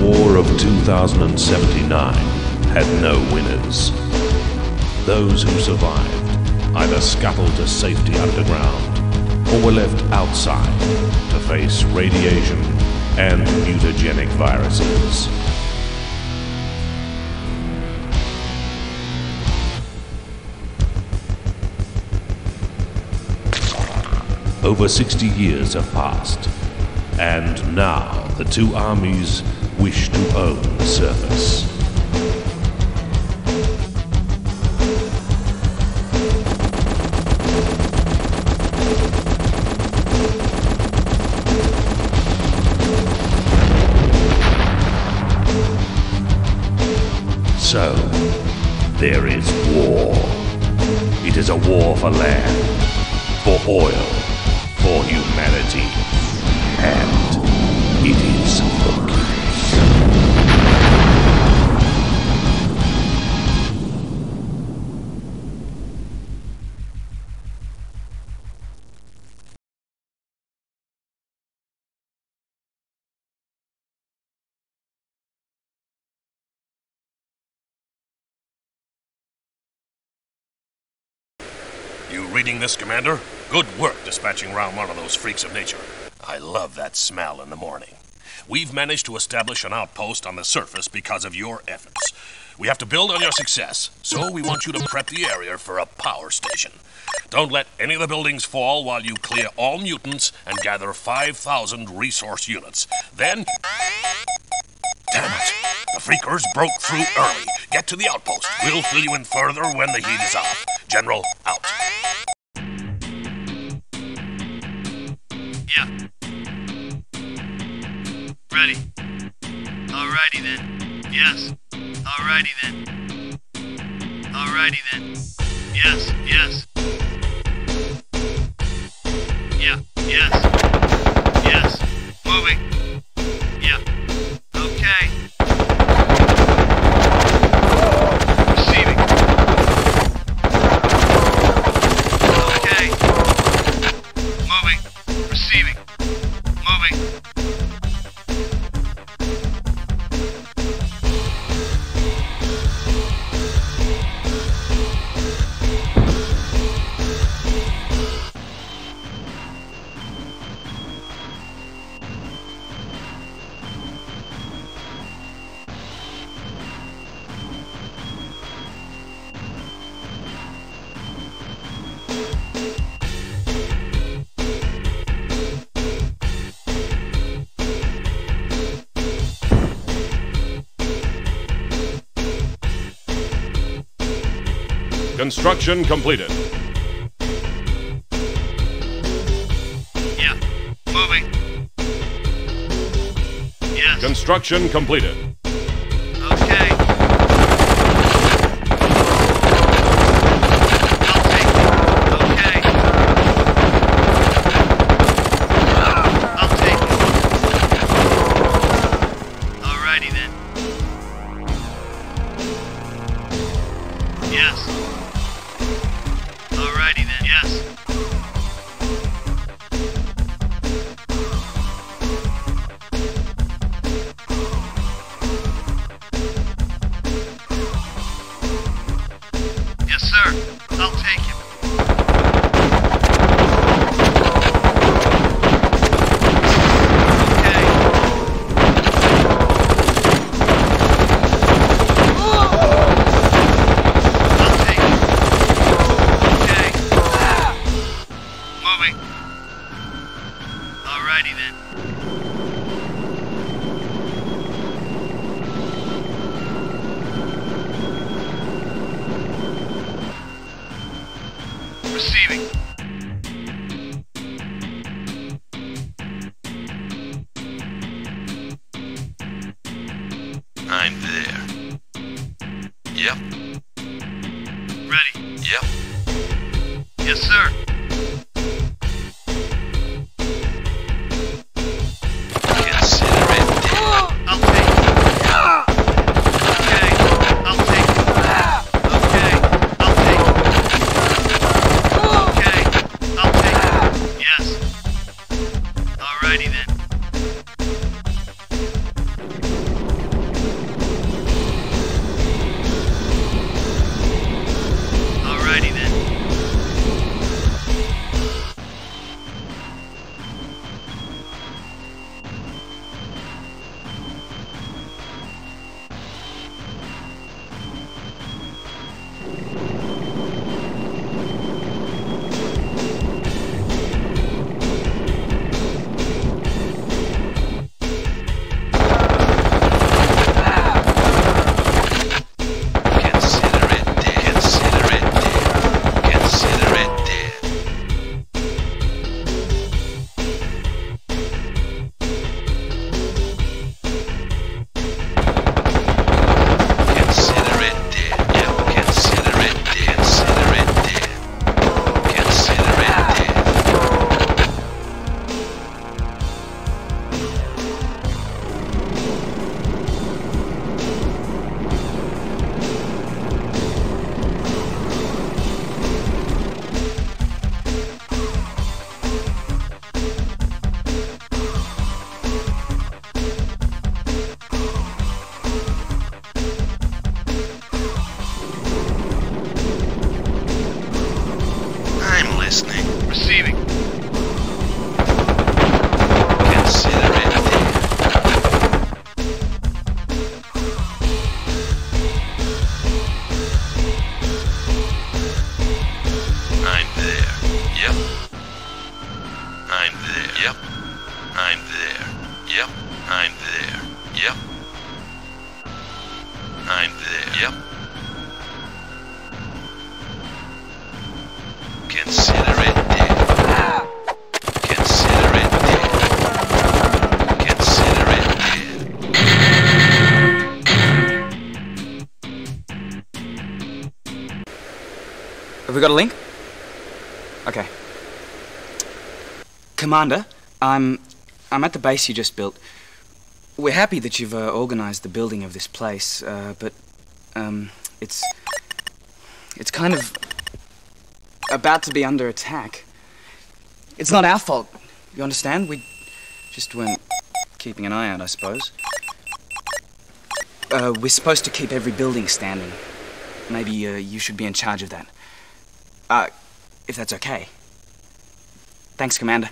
War of 2079 had no winners. Those who survived either scuttled to safety underground or were left outside to face radiation and mutagenic viruses. Over 60 years have passed, and now the two armies wish to own the surface. So, there is war. It is a war for land, for oil, for humanity, and it is for Reading this, Commander? Good work dispatching round one of those freaks of nature. I love that smell in the morning. We've managed to establish an outpost on the surface because of your efforts. We have to build on your success, so we want you to prep the area for a power station. Don't let any of the buildings fall while you clear all mutants and gather 5,000 resource units. Then. Damn it! The freakers broke through early. Get to the outpost. We'll fill you in further when the heat is off. General, out. Alrighty then. Yes. Alrighty then. Alrighty then. Yes, yes. Yeah, yes. Yes. Moving. Construction completed. Yeah. Moving. Yes. Construction completed. we got a link? Okay. Commander, I'm... I'm at the base you just built. We're happy that you've uh, organized the building of this place, uh, but... Um, it's... It's kind of... about to be under attack. It's not our fault, you understand? We just weren't keeping an eye out, I suppose. Uh, we're supposed to keep every building standing. Maybe uh, you should be in charge of that. Uh, if that's okay. Thanks, Commander.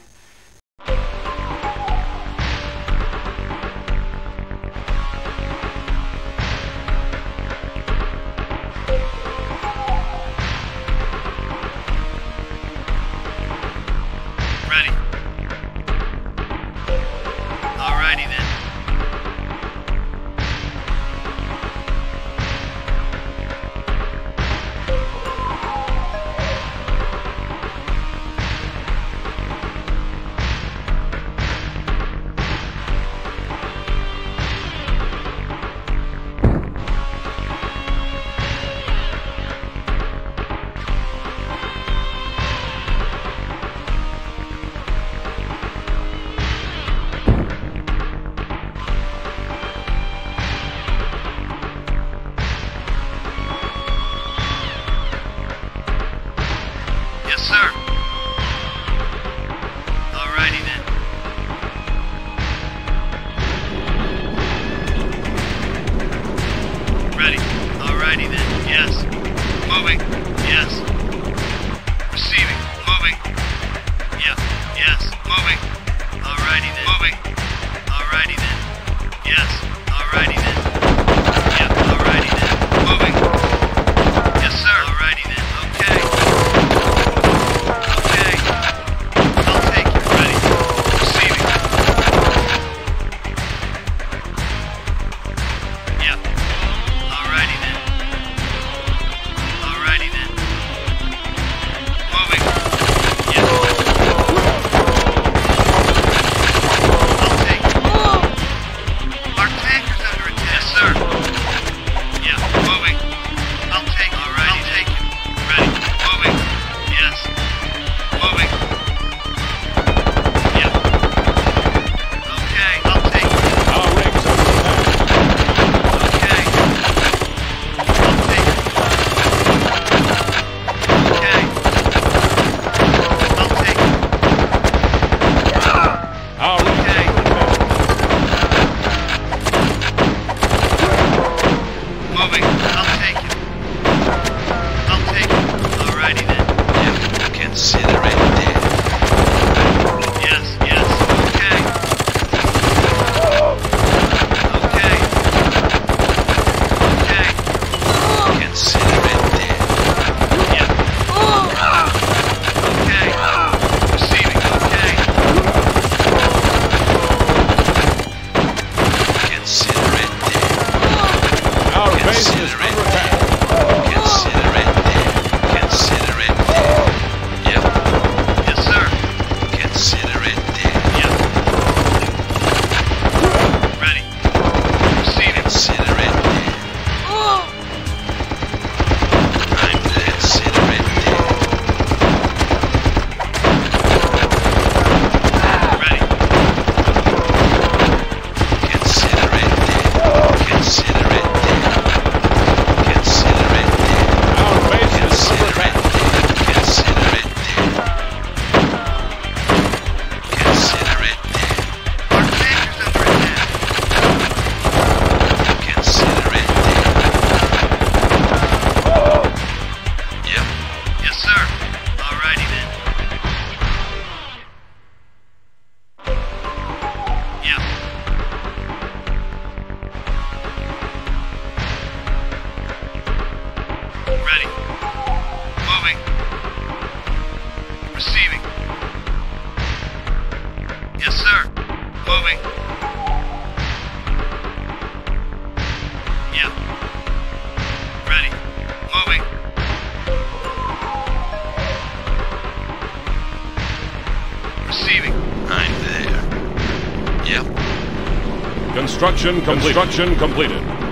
Construction, Construction completed.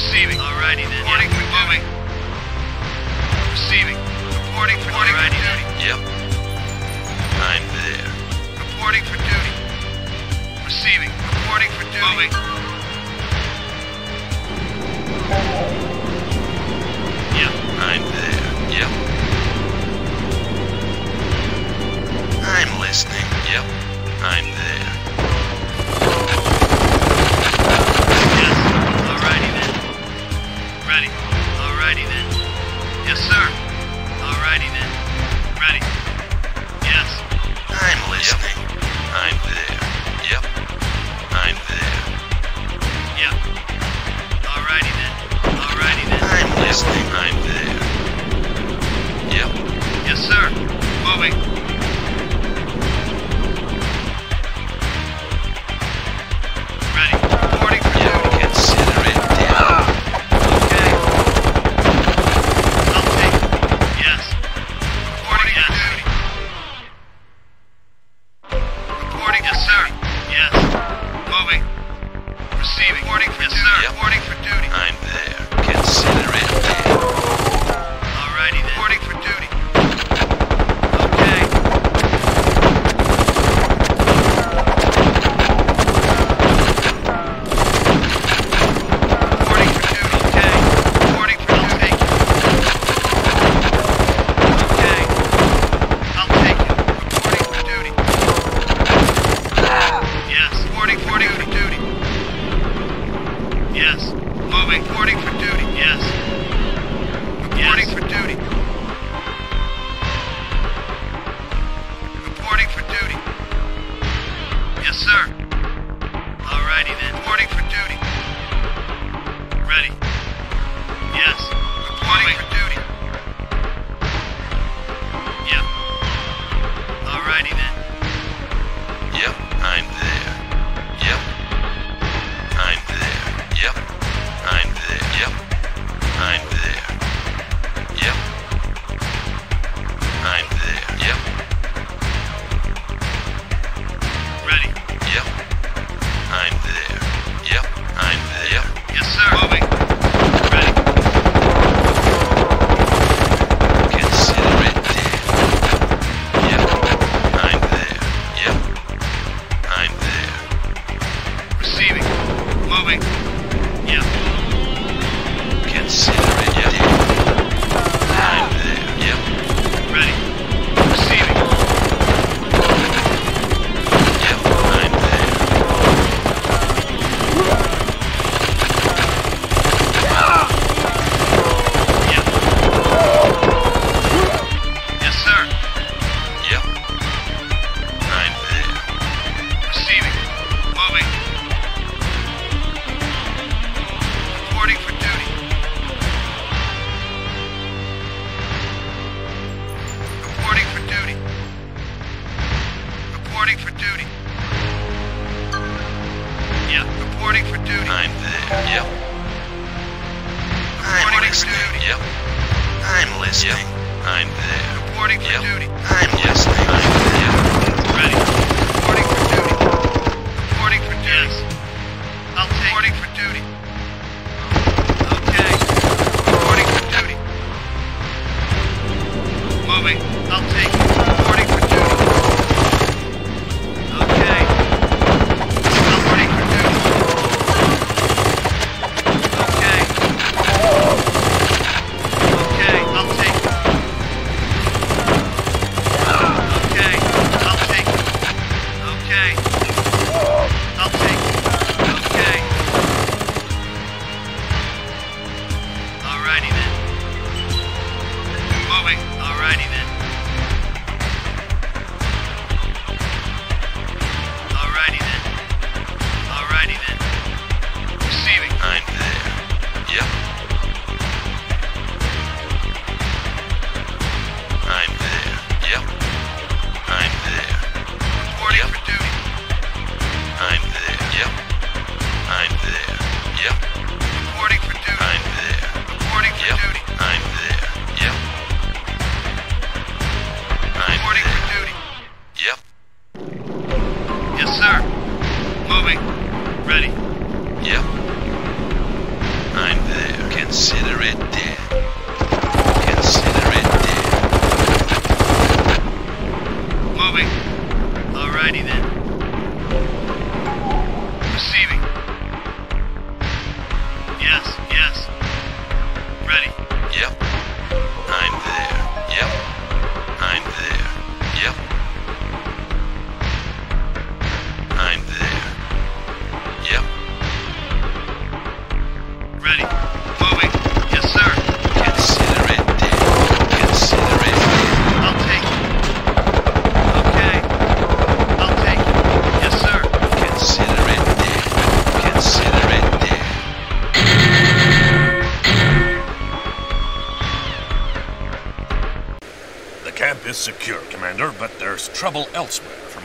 Receiving. Alrighty then. Reporting yeah. for moving. Receiving. Reporting for Reporting duty. For duty. Yep. I'm there. Reporting for duty. Receiving. Reporting for duty. Moving. Yep, I'm there. Yep. I'm listening. Yep, I'm there. Chloe. listening. Yep. I'm there. Reporting for yep. duty. I'm listening. I'm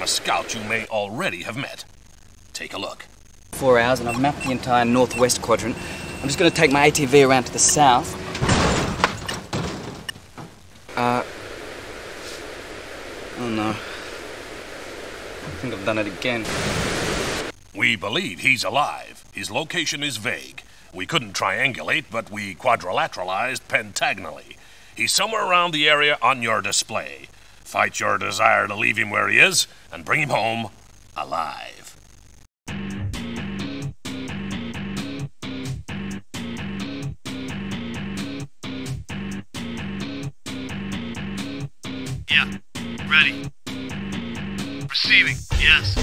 a scout you may already have met. Take a look. Four hours and I've mapped the entire northwest quadrant. I'm just going to take my ATV around to the south. Uh. Oh no. I think I've done it again. We believe he's alive. His location is vague. We couldn't triangulate, but we quadrilateralized pentagonally. He's somewhere around the area on your display. Fight your desire to leave him where he is and bring him home alive. Yeah, ready. Receiving, yes.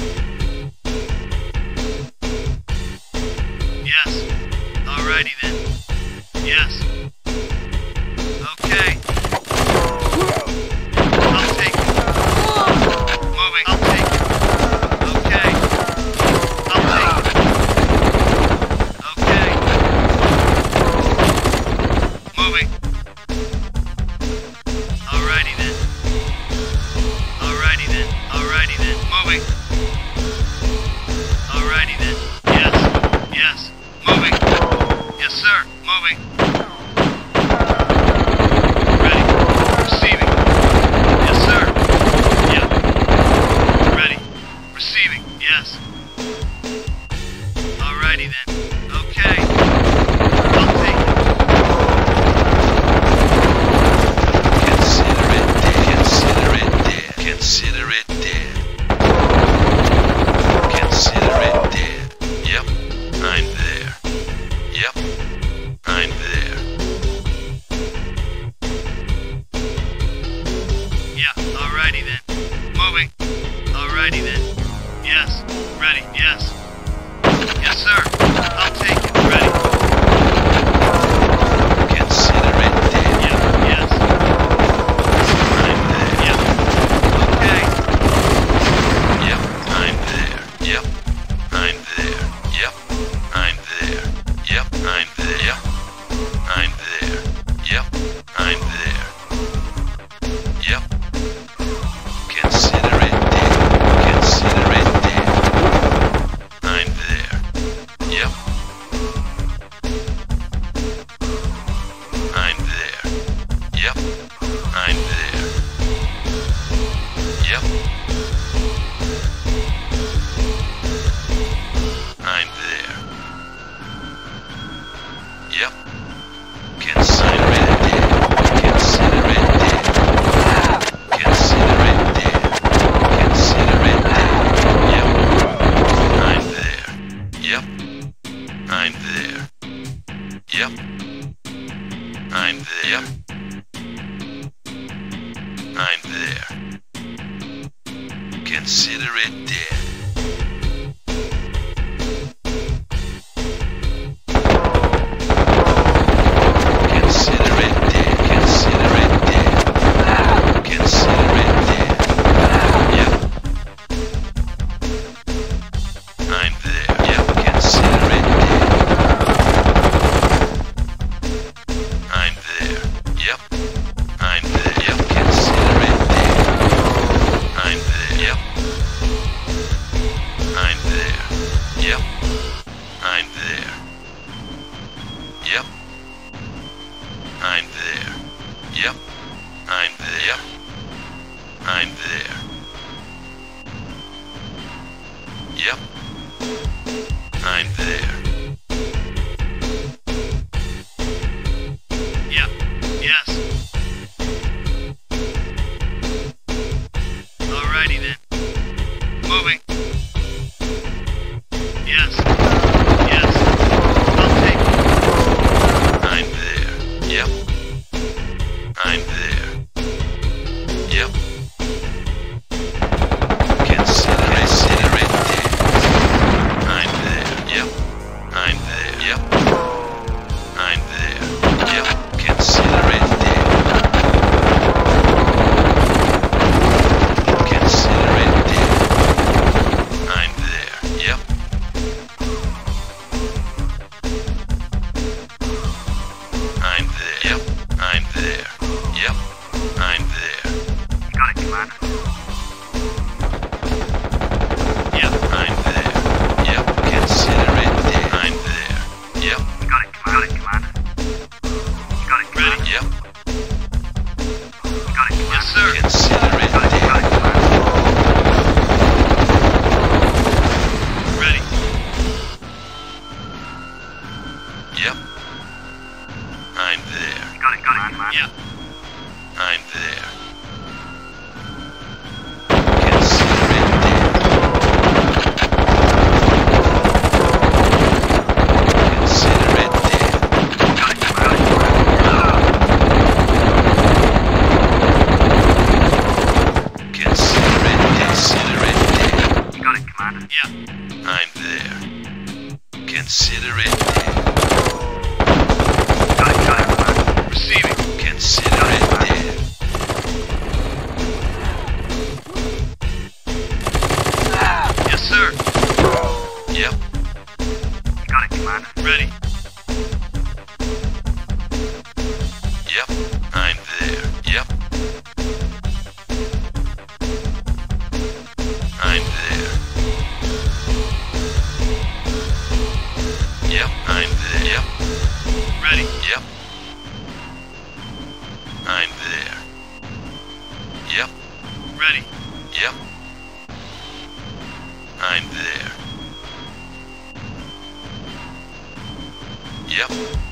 Yes. Alrighty then. Yes. I'm there. Yep.